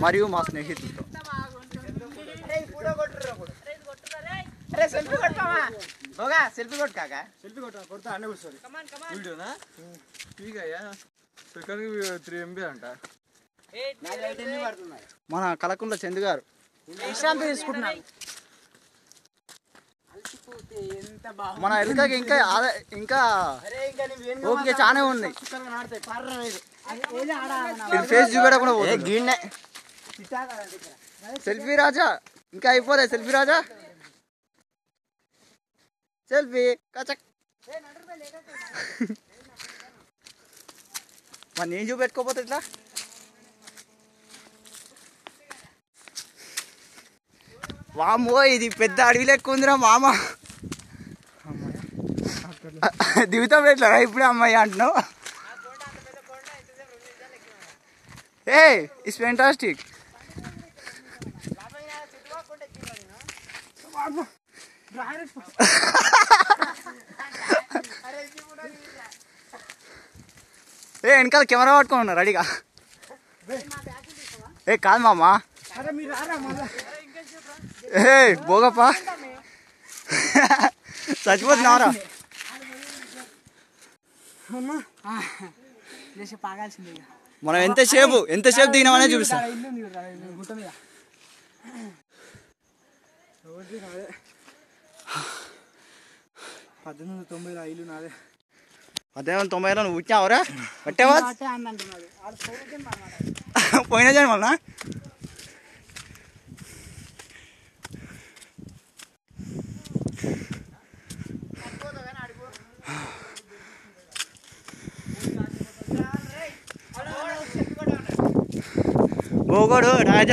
మరియు మా స్నేహితులతో. అరే సెల్ఫీ సెల్ఫీ కొట్టు కాక. సెల్ఫీ కొట్ట కొడతా అన్నీ కూర్చోరు వీడియోనా? ఠీక్ అయ్యా సెకండ్కి త్రీ ఎంబీ అంట. మన కలకుండ చందు గారు. విశ్రాంతి తీసుకుంటున్నాను మన ఎలుకకి ఇంకా ఆద- ఇంకా ఓపిక చానే ఉంది. ఫేస్ చూపెట్టకుండా పోతుంది గిన్నె సెల్ఫీ రాజా ఇంకా అయిపోలే సెల్ఫీ రాజా సెల్ఫీ కచక్ మరి నేను చూపెట్టుకోపోతే ఇట్లా వామ్మో ఇది పెద్ద అడవి లెక్క ఉందిరా మామ దిగుతాం ఎట్లా ఇప్పుడే అమ్మాయి అంటున్నావు ఏ ఇట్స్ ఫెంటాస్టిక్ ఏ వెనకాల కెమెరా పట్టుకొని ఉన్నా రెడీగా. ఏ కాదు మామా. ఏ బోగప్పా. చచ్చిపోతున్నావరా మనం ఎంతసేపు ఎంతసేపు దిగినామనే చూపిస్తాం. ఇల్లు ఉంది కదా, ఇల్లు గుట్ట మీద పద్దెనిమిది వందల తొంభైలో ఇల్లు నాదే పద్దెనిమిది తొంభైలో నువ్వు పుట్టినావురా పట్టావా అట్టే అంది అంటున్నాడు ఆడు సౌకర్యం అనమాట పోయిన జన్మ వలన గోగోడు రాయ